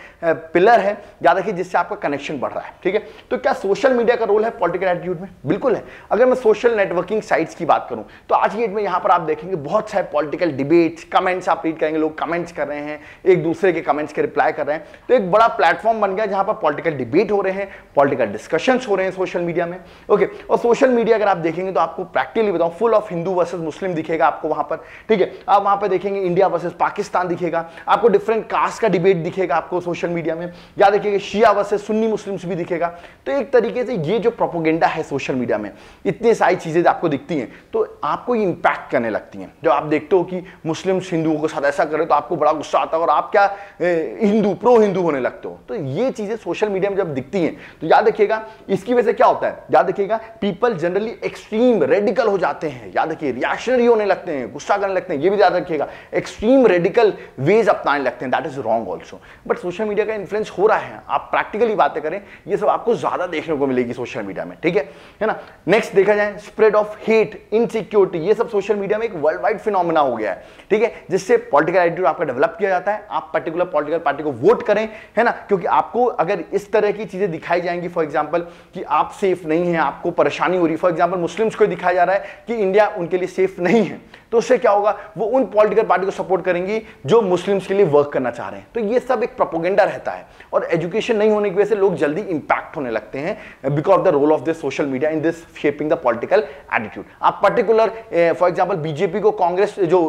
पिलर है। याद रखिए, जिससे आपका कनेक्शन बढ़ रहा है। ठीक है? तो क्या सोशल मीडिया का रोल है पॉलिटिकल एटीट्यूड में? बिल्कुल है। अगर मैं सोशल नेटवर्किंग साइट्स की बात करूँ तो आज की डेट में यहाँ पर आप देखेंगे, बहुत सारे पॉलिटिकल डिबेट्स कमेंट्स आप रीड करेंगे, लोग कमेंट्स कर रहे हैं, एक दूसरे के कमेंट्स के रिप्लाई कर रहे हैं। तो एक बड़ा प्लेटफॉर्म बन गया जहाँ पर पॉलिटिकल डिबेट हो रहे हैं पॉलिटिकल डिस्कशन हो रहे हैं सोशल मीडिया में। ओके और सोशल मीडिया अगर आप देखेंगे तो आपको प्रैक्टिकली बताऊँ full of Hindu versus Muslim दिखेगा आपको वहाँ पर। ठीक है, आप वहाँ पर देखेंगे इंडिया वर्सेज पाकिस्तान दिखेगा, आपको डिफरेंट कास्ट का डिबेट दिखेगा आपको सोशल मीडिया में। याद रखिएगा शिया वर्सेस सुन्नी मुस्लिम्स भी दिखेगा। तो एक तरीके से ये जो प्रोपोगेंडा है सोशल मीडिया में, इतनी सारी चीज़ें आपको दिखती हैं तो आपको ये इंपैक्ट करने लगती हैं। जब आप देखते हो कि मुस्लिम हिंदुओं के साथ ऐसा करें तो आपको बड़ा गुस्सा आता है और आप क्या हिंदू प्रो हिंदू होने लगते हो। तो ये चीज़ें सोशल मीडिया में जब दिखती हैं तो याद रखिएगा, इसकी वजह से क्या होता है? याद रखिएगा पीपल जनरली एक्सट्रीम रेडिकल हो जाते हैं। याद रखिए रिएक्शनरी होने लगते हैं, गुस्सा करने लगते हैं, ये भी याद रखिएगा एक्सट्रीम रेडिकल वेज अपनाने लगते हैं। That is wrong also but social media का इन्फ्लुएंस हो रहा है। आप प्रैक्टिकली बातें करें, ये सब आपको ज़्यादा देखने को मिलेगी सोशल मीडिया में। ठीक है? है ना? नेक्स्ट देखा जाए स्प्रेड ऑफ़ हेट इनसिक्योरिटी ये सब सोशल मीडिया में वर्ल्ड वाइड फिनोमिना हो गया है। ठीक है? जिससे पॉलिटिकल एटीट्यूड आपका डेवलप किया जाता है। आप पर्टिकुलर पॉलिटिकल पार्टी को वोट करें, है ना? क्योंकि आपको अगर इस तरह की चीज़ें दिखाई जाएँगी फॉर एग्ज़ाम्पल कि आप सेफ़ नहीं है, आपको परेशानी हो रही फॉर एग्ज़ाम्पल मुस्लिम्स को दिखाया जा रहा है कि इंडिया उनके लिए सेफ़ नहीं है। तो उससे क्या होगा? वो उन पॉलिटिकल पार्टी को सपोर्ट करेंगी जो मुस्लिम्स के लिए वर्क करना चाह रहे हैं। तो ये सब एक प्रोपोगेंडा रहता है। और एजुकेशन नहीं होने की वजह से लोग जल्दी इंपैक्ट होने लगते हैं because of the role of this social media in this shaping the political attitude आप पर्टिकुलर फॉर एग्ज़ाम्पल बीजेपी को कांग्रेस जो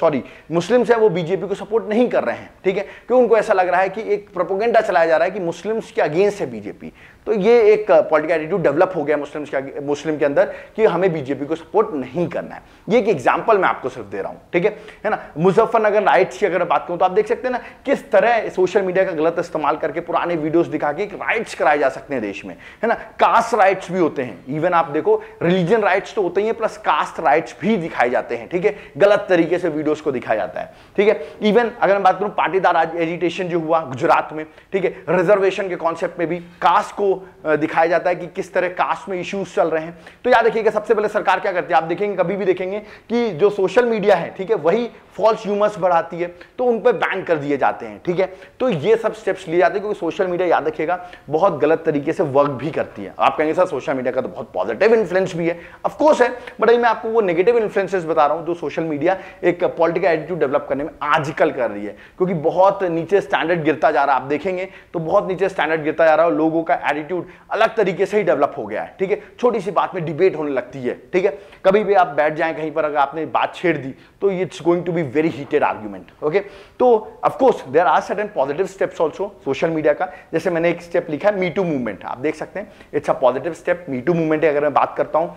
सॉरी मुस्लिम्स है, वो बीजेपी को सपोर्ट नहीं कर रहे हैं। ठीक है? क्यों? उनको ऐसा लग रहा है कि एक प्रोपोगेंडा चलाया जा रहा है कि मुस्लिम्स के अगेंस्ट है बीजेपी तो ये एक पॉलिटिकल एटीट्यूड डेवलप हो गया मुस्लिम्स के मुस्लिम के अंदर कि हमें बीजेपी को सपोर्ट नहीं करना है। ये एक एग्जांपल मैं आपको सिर्फ़ दे रहा हूँ, ठीक है? है ना? मुजफ्फरनगर राइट्स की अगर बात करूँ तो आप देख सकते हैं ना किस तरह सोशल मीडिया का गलत इस्तेमाल करके पुराने वीडियोस दिखा के राइट्स कराए जा सकते हैं देश में, है ना? कास्ट राइट्स भी होते हैं। इवन आप देखो रिलीजन राइट्स तो होते ही है प्लस कास्ट राइट्स भी दिखाए जाते हैं, ठीक है? गलत तरीके से वीडियोस को दिखाया जाता है, ठीक है? इवन अगर मैं बात करूँ, पाटीदार एजिटेशन जो हुआ गुजरात में, ठीक है? रिजर्वेशन के कॉन्सेप्ट में भी कास्ट को como दिखाया जाता है कि किस तरह कास्ट में इश्यूज़ चल रहे हैं। तो याद रखिएगा, सबसे पहले सरकार क्या करती है? आप देखेंगे, कभी भी देखेंगे कि जो सोशल मीडिया है, ठीक है, वही फॉल्स ह्यूमर्स बढ़ाती है तो उन पर बैन कर दिए जाते हैं, ठीक है? तो ये सब स्टेप्स लिए जाते हैं, क्योंकि सोशल मीडिया याद रखिएगा, बहुत गलत तरीके से वर्क भी करती है। आप कहेंगे, सर सोशल मीडिया का तो बहुत पॉजिटिव इन्फ्लुएंस भी है। ऑफकोर्स है बट अभी मैं आपको वो नेगेटिव इन्फ्लुएंसेस बता रहा हूँ, जो सोशल मीडिया एक पॉलिटिकल एटीट्यूड डेवलप करने में आजकल कर रही है। क्योंकि बहुत नीचे स्टैंडर्ड गिरता जा रहा है, आप देखेंगे तो बहुत नीचे स्टैंडर्ड गिरता जा रहा है लोगों का एटीट्यूड अलग तरीके से ही डेवलप हो गया है, ठीक है? छोटी सी बात में डिबेट होने लगती है, ठीक है? कभी भी आप बैठ जाएँ, कहीं पर अगर आपने बात छेड़ दी तो it's going to be very heated argument okay तो of course there are certain positive steps also social media का। जैसे मैंने एक स्टेप लिखा है मीटू मूवमेंट आप देख सकते हैं। It's a positive step me too movement अगर मैं बात करता हूँ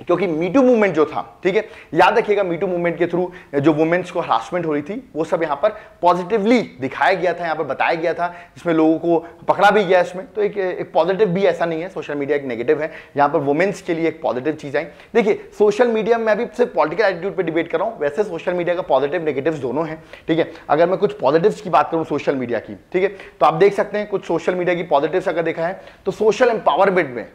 क्योंकि मीटू मूवमेंट जो था, ठीक है? याद रखिएगा मीटू मूवमेंट के थ्रू जो वुमेन्स को हरासमेंट हो रही थी, वो सब यहाँ पर पॉजिटिवली दिखाया गया था, यहाँ पर बताया गया था इसमें लोगों को पकड़ा भी गया इसमें। तो एक एक पॉजिटिव भी ऐसा नहीं है सोशल मीडिया एक नेगेटिव है। यहाँ पर वुमेन्स के लिए एक पॉजिटिव चीज़ आई। देखिए सोशल मीडिया में अभी सिर्फ़ पॉलिटिकल एटीट्यूड पर डिबेट कर रहा हूँ, वैसे सोशल मीडिया का पॉजिटिव नेगेटिव दोनों है, ठीक है? अगर मैं कुछ पॉजिटिव की बात करूँ सोशल मीडिया की, ठीक है? तो आप देख सकते हैं, कुछ सोशल मीडिया की पॉजिटिव अगर देखा है तो सोशल एम्पावरमेंट में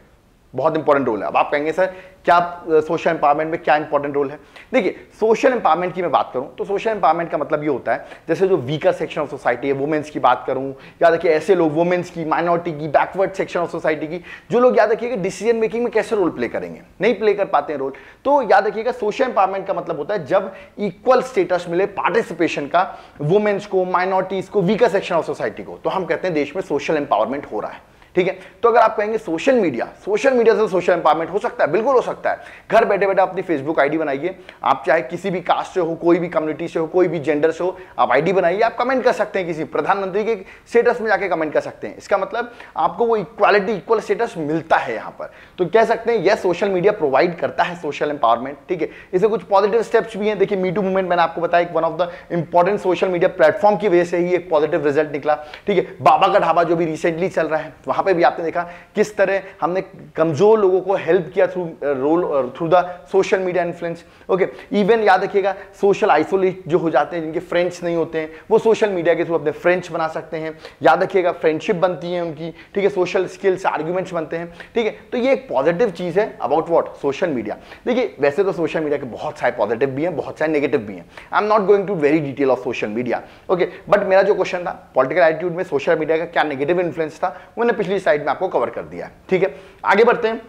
बहुत इंपॉर्टेंट रोल है। अब आप कहेंगे, सर, क्या सोशल एम्पावरमेंट में क्या इंपॉर्टेंट रोल है? देखिए सोशल एम्पावरमेंट की मैं बात करूँ तो सोशल एम्पावरमेंट का मतलब ये होता है, जैसे जो वीकर सेक्शन ऑफ़ सोसाइटी है वुमेंस की बात करूँ, या देखिए ऐसे लोग वुमेंस की माइनॉरिटी की बैकवर्ड सेक्शन ऑफ़ सोसाइटी की, जो लोग याद रखिएगा डिसीज़न मेकिंग में कैसे रोल प्ले करेंगे? नहीं प्ले कर पाते हैं रोल तो याद रखिएगा सोशल एम्पावरमेंट का मतलब होता है, जब इक्वल स्टेटस मिले पार्टिसिपेशन का वुमेन्स को माइनॉरिटीज को वीकर सेक्शन ऑफ़ सोसाइटी को। तो हम कहते हैं, देश में सोशल एम्पावरमेंट हो रहा है। ठीक है? तो अगर आप कहेंगे सोशल मीडिया सोशल मीडिया से सोशल एम्पावरमेंट हो सकता है, बिल्कुल हो सकता है। घर बैठे बैठे अपनी फेसबुक आईडी बनाइए। आप चाहे किसी भी कास्ट से हो, कोई भी कम्युनिटी से हो, कोई भी जेंडर से हो, आप आईडी बनाइए। आप कमेंट कर सकते हैं किसी, प्रधानमंत्री के स्टेटस में जाके कमेंट कर सकते हैं। इसका मतलब आपको वो इक्वालिटी इक्वल स्टेटस मिलता है यहाँ पर। तो कह सकते हैं यह सोशल मीडिया प्रोवाइड करता है सोशल एम्पावरमेंट ठीक है? इसे कुछ पॉजिटिव स्टेप्स भी हैं। देखिए मीटू मूवमेंट मैंने आपको बताया one of the important social media platform की वजह से ही एक पॉजिटिव रिज़ल्ट निकला, ठीक है? बाबा का ढाबा जो भी रिसेंटली चल रहा है, वहाँ पर भी आपने देखा किस तरह हमने कमज़ोर लोगों को हेल्प किया through role through the social media influence okay even याद रखिएगा सोशल आइसोलेट जो हो जाते हैं, जिनके फ्रेंड्स नहीं होते हैं, वो सोशल मीडिया के थ्रू अपने फ्रेंड्स बना सकते हैं। याद रखिएगा फ्रेंडशिप बनती है उनकी, ठीक है सोशल स्किल्स आर्ग्यूमेंट्स बनते हैं, ठीक है। तो ये एक पॉजिटिव चीज़ है अबाउट वॉट सोशल मीडिया देखिए, वैसे तो सोशल मीडिया के बहुत सारे पॉजिटिव भी हैं, बहुत सारे नेगेटिव भी हैं। I am not going to very detail of social media okay but मेरा जो क्वेश्चन था पॉलिटिकल एटीट्यूड में सोशल मीडिया का क्या नेगेटिव इन्फ्लुएंस था मैंने पिछली साइड में आपको कवर कर दिया ठीक है? आगे बढ़ते हैं।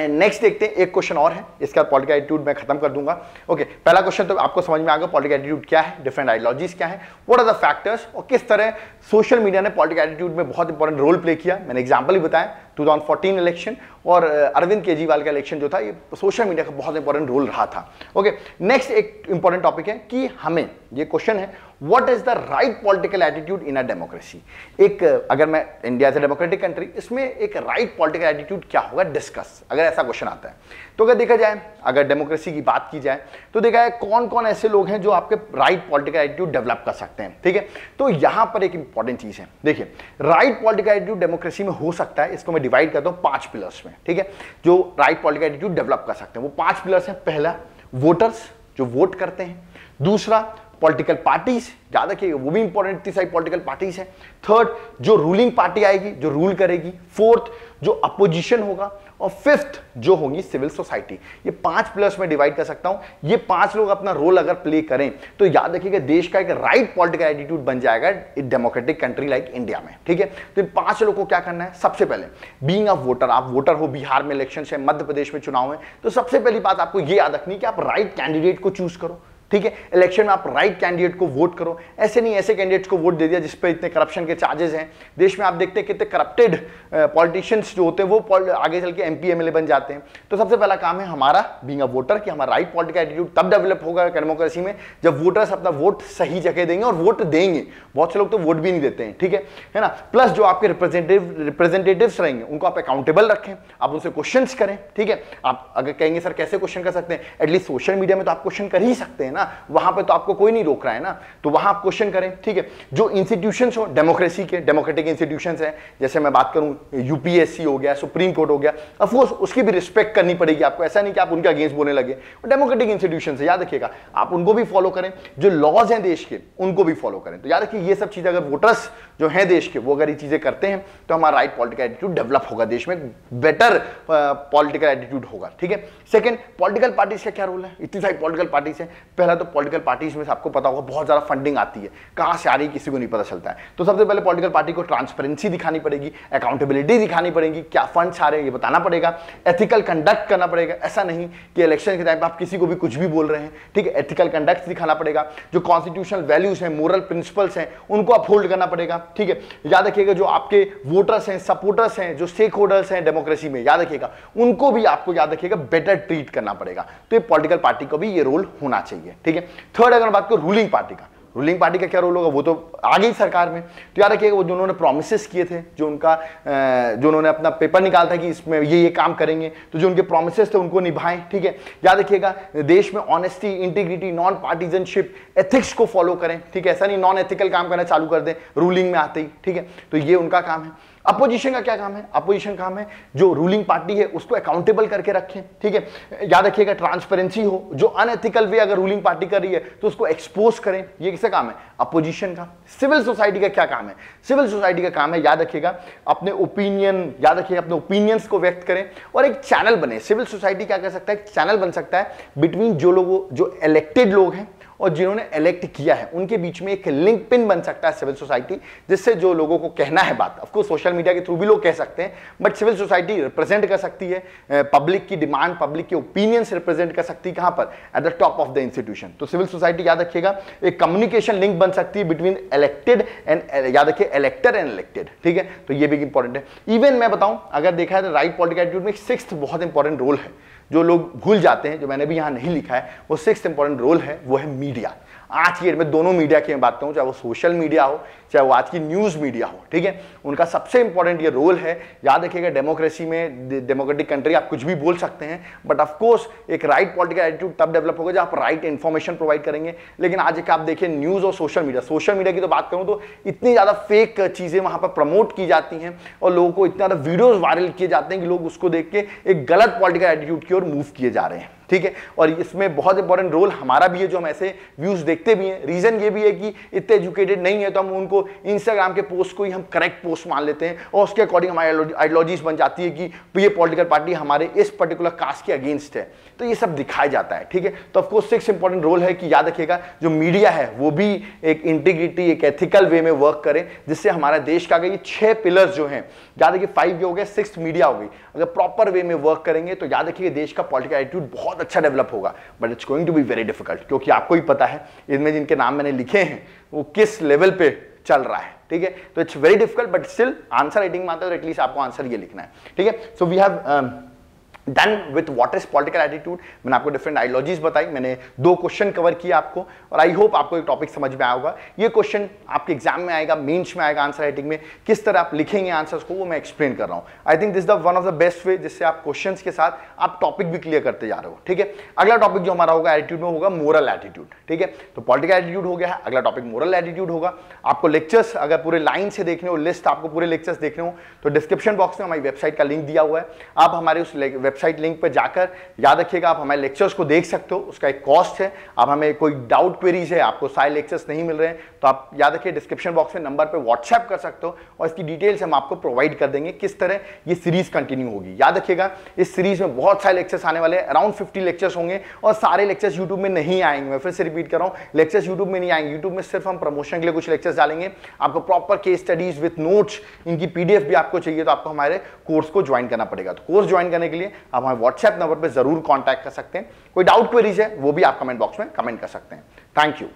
नेक्स्ट देखते हैं एक क्वेश्चन और है इसका पॉलिटिकल एटीट्यूड मैं खत्म कर दूँगा। ओके okay, पहला क्वेश्चन तो आपको समझ में आ गया पॉलिटिकल एटीट्यूड क्या है डिफरेंट आइडियोलॉजीज क्या है व्हाट आर द फैक्टर्स और किस तरह सोशल मीडिया ने पॉलिटिकल एटीट्यूड में बहुत इंपॉर्टेंट रोल प्ले किया। मैंने एग्ज़ाम्पल भी बताया 2014 इलेक्शन और अरविंद केजरीवाल का इलेक्शन जो था, ये सोशल मीडिया का बहुत इंपॉर्टेंट रोल रहा था। ओके नेक्स्ट एक इंपॉर्टेंट टॉपिक है कि हमें, ये क्वेश्चन है what is the right political attitude in a democracy एक अगर मैं इंडिया से डेमोक्रेटिक कंट्री इसमें एक राइट पॉलिटिकल एटीट्यूड क्या होगा? डिस्कस अगर ऐसा क्वेश्चन आता है। तो अगर देखा जाए, अगर डेमोक्रेसी की बात की जाए तो देखा जाए कौन कौन ऐसे लोग हैं जो आपके राइट पॉलिटिकल एटीट्यूड डेवलप कर सकते हैं, ठीक है? तो यहाँ पर एक इंपॉर्टेंट चीज़ है। देखिए राइट पॉलिटिकल एटीट्यूड डेमोक्रेसी में हो सकता है, इसको मैं डिवाइड करता हूँ पाँच पिलर्स में, ठीक है? जो राइट पॉलिटिकल एटीट्यूड डेवलप कर सकते हैं, वो पाँच पिलर्स हैं। पहला वोटर्स जो वोट करते हैं। दूसरा पॉलिटिकल पार्टीज़ याद रखिए, वो भी इंपॉर्टेंट इतनी सारी पॉलिटिकल पार्टीज़ है। थर्ड जो रूलिंग पार्टी आएगी, जो रूल करेगी। फोर्थ जो अपोजिशन होगा और फिफ्थ जो होगी सिविल सोसाइटी ये पाँच प्लस में डिवाइड कर सकता हूँ। ये पाँच लोग अपना रोल अगर प्ले करें तो याद रखिएगा देश का एक राइट पॉलिटिकल एटीट्यूड बन जाएगा डेमोक्रेटिक कंट्री लाइक इंडिया में। ठीक है? तो इन पाँच लोग को क्या करना है? सबसे पहले बीइंग अ वोटर आप वोटर हो, बिहार में इलेक्शन है, मध्य प्रदेश में चुनाव है तो सबसे पहली बात आपको यह याद रखनी कि आप राइट कैंडिडेट को चूज़ करो। ठीक है? इलेक्शन में आप राइट कैंडिडेट को वोट करो। ऐसे नहीं, ऐसे कैंडिडेट्स को वोट दे दिया जिस पर इतने करप्शन के चार्जेस हैं। देश में आप देखते हैं कितने करप्टेड पॉलिटिशियंस जो होते हैं, वो आगे चल के एमपी एमएलए बन जाते हैं। तो सबसे पहला काम है हमारा बींग अ वोटर कि हमारा राइट पॉलिटिकल एटीट्यूड तब डेवलप होगा डेमोक्रेसी में जब वोटर्स अपना वोट सही जगह देंगे और वोट देंगे। बहुत से लोग तो वोट भी नहीं देते हैं, ठीक है? है ना? प्लस जो आपके रिप्रेजेंटेटिव रिप्रेजेंटेटिव्स रहेंगे, उनको आप अकाउंटेबल रखें, आप उनसे क्वेश्चन करें, ठीक है? आप अगर कहेंगे, सर, कैसे क्वेश्चन कर सकते हैं? एटलीस्ट सोशल मीडिया में तो आप क्वेश्चन कर ही सकते हैं ना। वहाँ पे तो आपको कोई नहीं रोक रहा है ना? तो वहाँ आप क्वेश्चन करें, ठीक है? जो इंस्टीट्यूशन हो डेमोक्रेसी के डेमोक्रेटिक इंस्टीट्यूशन है, जैसे मैं बात करूँ यूपीएससी हो गया सुप्रीम कोर्ट हो गया अफकोर्स उसकी भी रिस्पेक्ट करनी पड़ेगी आपको। ऐसा नहीं कि आप उनके अगेंस्ट बोलने लगे। डेमोक्रेटिक इंस्टीट्यूशन है, याद रखिएगा। आप उनको भी फॉलो करें। जो लॉज हैं देश के, उनको भी फॉलो करें। तो याद रखिए, ये सब चीज़ें अगर वोटर्स जो हैं देश के, वो अगर ये चीज़ें करते हैं तो हमारा राइट पॉलिटिकल एटीट्यूड डेवलप होगा देश में। बेटर पॉलिटिकल एटीट्यूड होगा, ठीक है? सेकंड पॉलिटिकल पार्टीज़ का क्या रोल है? इतनी सारी पॉलिटिकल पार्टीज़ है। पहला तो पॉलिटिकल पार्टीज़ में आपको पता होगा बहुत ज़्यादा फंडिंग आती है। कहाँ से आ रही किसी को नहीं पता चलता है। तो सबसे पहले पॉलिटिकल पार्टी को ट्रांसपेरेंसी दिखानी पड़ेगी अकाउंटेबिलिटी दिखानी पड़ेगी, क्या फंड्स आ रहे हैं ये बताना पड़ेगा। एथिकल कंडक्ट करना पड़ेगा। ऐसा नहीं कि इलेक्शन के टाइम पर आप किसी को भी कुछ भी बोल रहे हैं, ठीक है? एथिकल कंडक्ट दिखाना पड़ेगा। जो कॉन्स्टिट्यूशनल वैल्यूज़ हैं मोरल प्रिंसिपल्स हैं, उनको अपहोल्ड करना पड़ेगा, ठीक है? याद रखिएगा जो आपके वोटर्स हैं सपोर्टर्स हैं, जो स्टेक होल्डर्स हैं डेमोक्रेसी में, याद रखिएगा, उनको भी आपको याद रखिएगा बेटर ट्रीट करना पड़ेगा। तो ये पॉलिटिकल पार्टी को भी ये रोल होना चाहिए। ठीक है? थर्ड अगर बात करूँ रूलिंग पार्टी का रूलिंग पार्टी का क्या रोल होगा? वो तो आ गई सरकार में। तो याद रखिएगा, वो जो उन्होंने प्रोमिस किए थे, जो उनका जो उन्होंने अपना पेपर निकाला था कि इसमें ये ये काम करेंगे तो जो उनके प्रोमिस थे, उनको निभाएँ, ठीक है? याद रखिएगा, देश में honesty integrity non partisanship ethics को फॉलो करें, ठीक है? ऐसा नहीं नॉन एथिकल काम करना चालू कर दें रूलिंग में आते ही, ठीक है? तो ये उनका काम है। अपोजिशन का क्या काम है? अपोजिशन काम है जो रूलिंग पार्टी है, उसको अकाउंटेबल करके रखें, ठीक है? याद रखिएगा ट्रांसपेरेंसी हो, जो अनएथिकल वे अगर रूलिंग पार्टी कर रही है तो उसको एक्सपोज करें। ये किसका काम है? अपोजिशन का। सिविल सोसाइटी का क्या काम है? सिविल सोसाइटी का काम है, याद रखिएगा, अपने ओपिनियन याद रखिएगा, अपने ओपिनियंस को व्यक्त करें और एक चैनल बने। सिविल सोसाइटी क्या कर सकता है? चैनल बन सकता है बिटवीन जो लोग, जो इलेक्टेड लोग हैं और जिन्होंने इलेक्ट किया है, उनके बीच में एक लिंक पिन बन सकता है सिविल सोसाइटी जिससे जो लोगों को कहना है बात। ऑफकोर्स सोशल मीडिया के थ्रू भी लोग कह सकते हैं बट सिविल सोसाइटी रिप्रेजेंट कर सकती है पब्लिक की डिमांड पब्लिक के ओपिनियंस रिप्रेजेंट कर सकती है कहाँ पर? At the top of the institution तो सिविल सोसाइटी याद रखिएगा, एक कम्युनिकेशन लिंक बन सकती है बिटवीन इलेक्टेड एंड याद रखिए इलेक्टर एंड इलेक्टेड ठीक है? तो ये भी इंपॉर्टेंट है। इवन मैं बताऊँ, अगर देखा है तो राइट पॉलिटिकल एटीट्यूड में सिक्स बहुत इंपॉर्टेंट रोल है। जो लोग भूल जाते हैं, जो मैंने भी यहाँ नहीं लिखा है, वो सिक्स इंपॉर्टेंट रोल है, वो है मीडिया आज की डेट में दोनों मीडिया की मैं बात करूँ, चाहे वो सोशल मीडिया हो, चाहे वो आज की न्यूज़ मीडिया हो, ठीक है? उनका सबसे इंपॉर्टेंट ये रोल है। याद रखिएगा डेमोक्रेसी में डेमोक्रेटिक कंट्री आप कुछ भी बोल सकते हैं बट ऑफकोर्स एक राइट पॉलिटिकल एटीट्यूड तब डेवलप होगा जब आप राइट इन्फॉर्मेशन प्रोवाइड करेंगे। लेकिन आज एक आप देखिए न्यूज़ और सोशल मीडिया सोशल मीडिया की तो बात करूँ तो इतनी ज़्यादा फेक चीज़ें वहाँ पर प्रमोट की जाती हैं और लोगों को इतने ज़्यादा वीडियोज़ वायरल किए जाते हैं कि लोग उसको देख के एक गलत पॉलिटिकल एटीट्यूड की ओर मूव किए जा रहे हैं। ठीक है? और इसमें बहुत इंपॉर्टेंट रोल हमारा भी है, जो हम ऐसे व्यूज़ देखते भी हैं। रीजन ये भी है कि इतने एजुकेटेड नहीं है तो हम उनको इंस्टाग्राम के पोस्ट को ही हम करेक्ट पोस्ट मान लेते हैं और उसके अकॉर्डिंग हमारी आइडियोलॉजीज बन जाती है कि ये पॉलिटिकल पार्टी हमारे इस पर्टिकुलर कास्ट के अगेंस्ट है। तो ये सब दिखाया जाता है, ठीक है? तो ऑफकोर्स सिक्स इंपॉर्टेंट रोल है कि याद रखिएगा, जो मीडिया है, वो भी एक इंटीग्रिटी एक एथिकल वे में वर्क करे, जिससे हमारा देश का ये छह पिलर्स जो हैं, याद रखिए फाइव ये हो गया सिक्स मीडिया हो गई। अगर प्रॉपर वे में वर्क करेंगे तो याद रखिए, देश का पॉलिटिकल एटीट्यूड बहुत अच्छा डेवलप होगा but it's going to be very difficult क्योंकि आपको ही पता है इनमें जिनके नाम मैंने लिखे हैं, वो किस लेवल पे चल रहा है, ठीक है? तो it's very difficult but still answer writing में आता है तो एटलीस्ट आपको आंसर ये लिखना है, ठीक है? So we have done with what is political attitude मैंने आपको डिफरेंट आइडियोलॉजीज बताई, मैंने दो क्वेश्चन कवर किया आपको, और आई होप आपको एक टॉपिक समझ में आया होगा। ये क्वेश्चन आपके एग्ज़ाम में आएगा मेंस में आएगा आंसर राइटिंग में, किस तरह आप लिखेंगे आंसर्स को, वो मैं एक्सप्लेन कर रहा हूँ। I think this the one of the best way जिससे आप क्वेश्चन के साथ आप टॉपिक भी क्लियर करते जा रहे हो, ठीक है? अगला टॉपिक जो हमारा होगा एटीट्यूड में होगा मोरल एटीट्यूड ठीक है? तो पॉलिटिकल एटीट्यूड हो गया है, अगला टॉपिक मोरल एटीट्यूड होगा। आपको लेक्चर्स अगर पूरे लाइन से देखने हो लिस्ट आपको पूरे लेक्चर्स देखने हो तो डिस्क्रिप्शन बॉक्स में हमारी वेबसाइट का लिंक दिया हुआ है। आप हमारे उस वेबसाइट लिंक पर जाकर याद रखिएगा, आप हमारे लेक्चर्स को देख सकते हो, उसका एक कॉस्ट है। आप हमें कोई डाउट क्वेरीज है, आपको सारे लेक्चर्स नहीं मिल रहे हैं तो आप याद रखिए डिस्क्रिप्शन बॉक्स में नंबर पर व्हाट्सएप कर सकते हो और इसकी डिटेल्स हम आपको प्रोवाइड कर देंगे किस तरह ये सीरीज़ कंटिन्यू होगी। याद रखिएगा, इस सीरीज़ में बहुत सारे लेक्चर्स आने वाले हैं अराउंड फिफ्टी लेक्चर्स होंगे और सारे लेक्चर्स यूट्यूब में नहीं आएँगे। मैं फिर से रिपीट कर रहा हूँ लेक्चर्स यूट्यूब में नहीं आएँगे। यूट्यूब में सिर्फ़ हम प्रमोशन के लिए कुछ लेक्चर्स डालेंगे। आपको proper case studies with notes इनकी पीडीएफ भी आपको चाहिए तो आपको हमारे कोर्स को ज्वाइन करना पड़ेगा। तो कोर्स ज्वाइन करने के लिए आप हमारे व्हाट्सएप नंबर पर ज़रूर कॉन्टैक्ट कर सकते हैं। कोई डाउट क्वेरीज है, वो भी आप कमेंट बॉक्स में कमेंट कर सकते हैं। Thank you